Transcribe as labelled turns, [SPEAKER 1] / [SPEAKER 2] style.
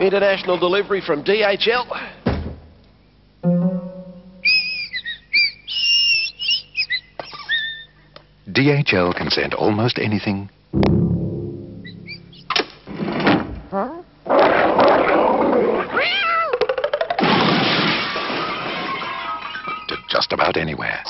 [SPEAKER 1] International delivery from DHL.
[SPEAKER 2] DHL can send almost anything to just about anywhere.